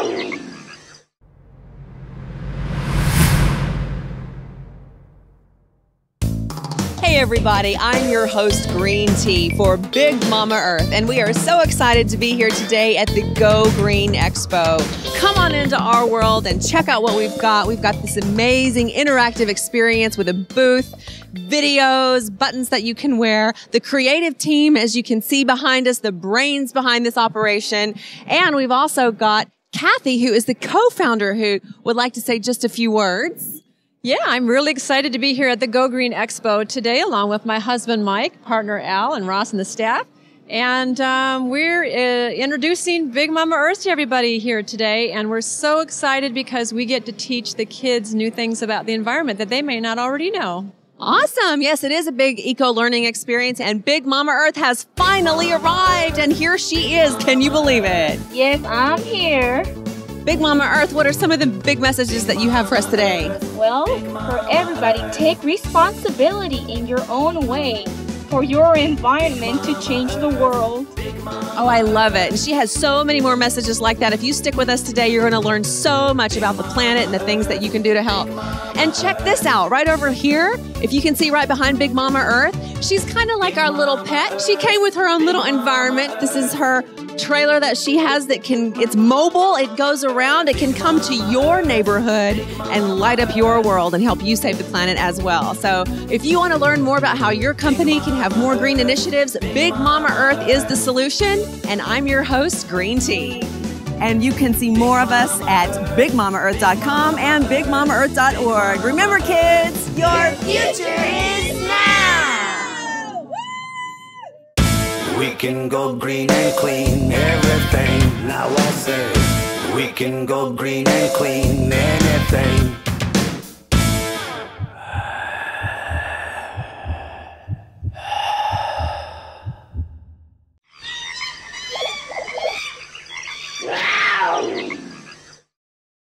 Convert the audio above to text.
Hey, everybody, I'm your host, Green Tea, for Big Mama Earth, and we are so excited to be here today at the Go Green Expo. Come on into our world and check out what we've got. We've got this amazing interactive experience with a booth, videos, buttons that you can wear, the creative team, as you can see behind us, the brains behind this operation, and we've also got Kathy, who is the co-founder, who would like to say just a few words. Yeah, I'm really excited to be here at the Go Green Expo today, along with my husband Mike, partner Al, and Ross and the staff. And um, we're uh, introducing Big Mama Earth to everybody here today. And we're so excited because we get to teach the kids new things about the environment that they may not already know. Awesome. Yes, it is a big eco learning experience, and Big Mama Earth has finally arrived, and here she is. Can you believe it? Yes, I'm here. Big Mama Earth, what are some of the big messages that you have for us today? Well, for everybody, take responsibility in your own way for your environment to change the world. Oh, I love it. And she has so many more messages like that. If you stick with us today, you're going to learn so much about the planet and the things that you can do to help. And check this out right over here. If you can see right behind Big Mama Earth, she's kind of like our little pet. She came with her own little environment. This is her trailer that she has that can, it's mobile, it goes around, it can come to your neighborhood and light up your world and help you save the planet as well. So if you want to learn more about how your company can have more green initiatives, Big Mama Earth is the solution. And I'm your host, Green Tea. And you can see more of us at bigmamaearth.com and bigmamaearth.org. Remember, kids, your We can go green and clean everything. Now I say we can go green and clean anything.